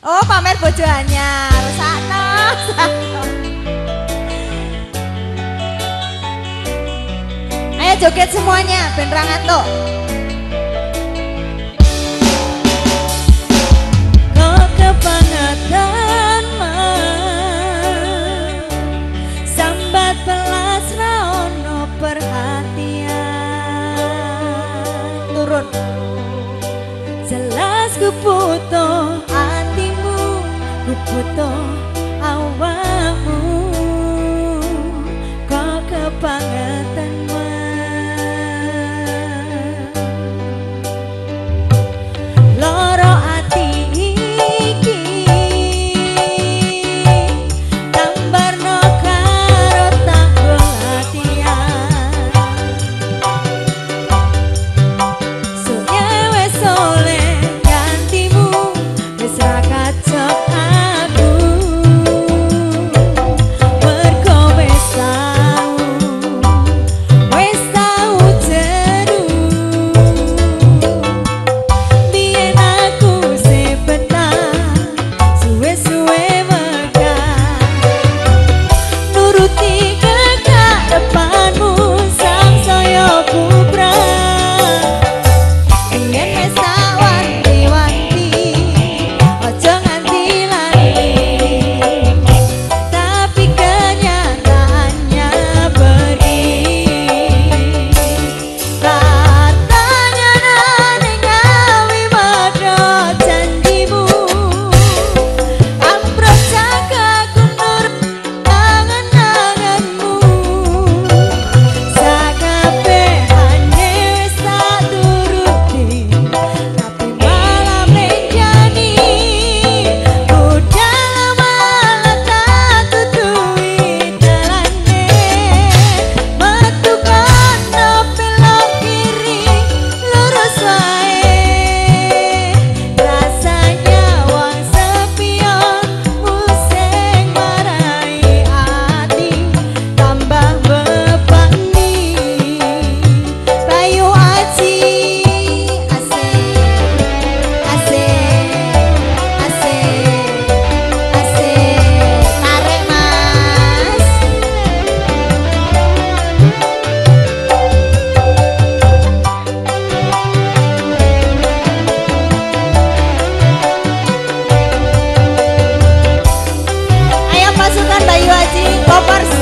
Oh, pamer bojo anyar. Sakno. Ayo joget semuanya, ben ra ngantuk. Kok kebangetan Sambat pelas ra ono perhatian Turun. Jelas ku butuh Babarsi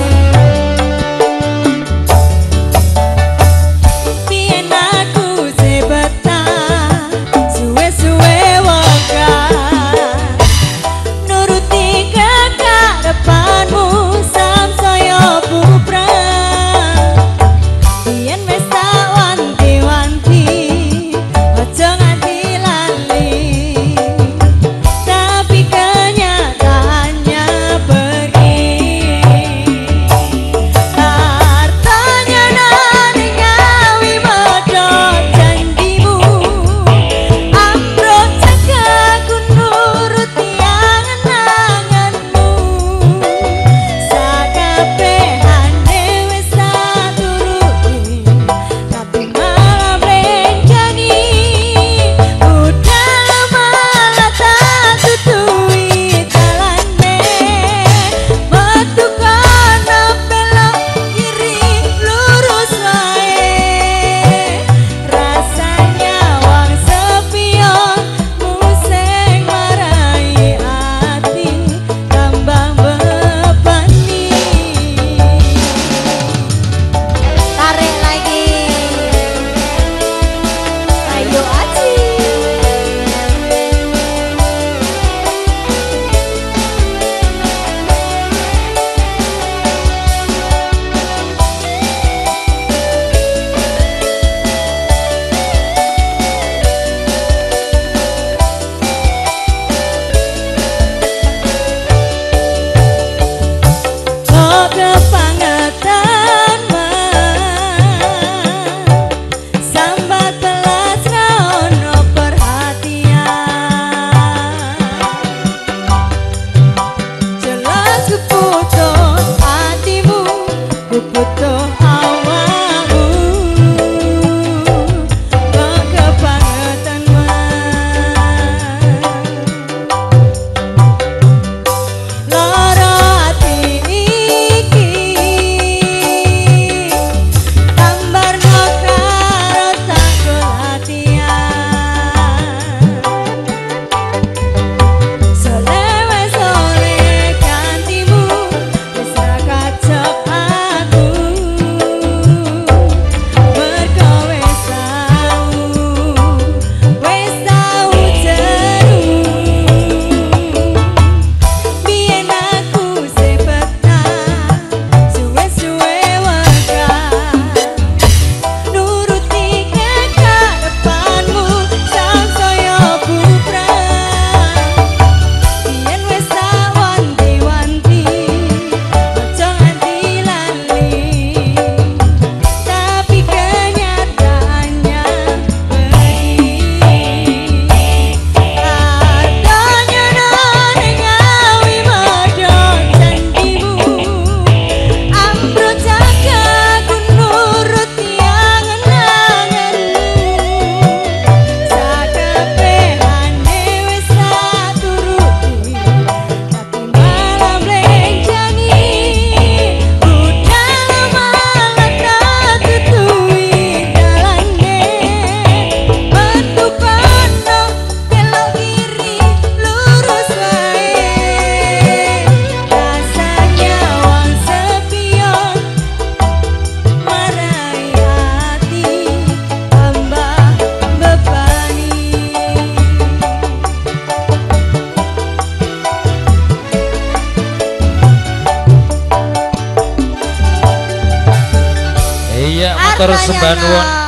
Matur sembah nuwun.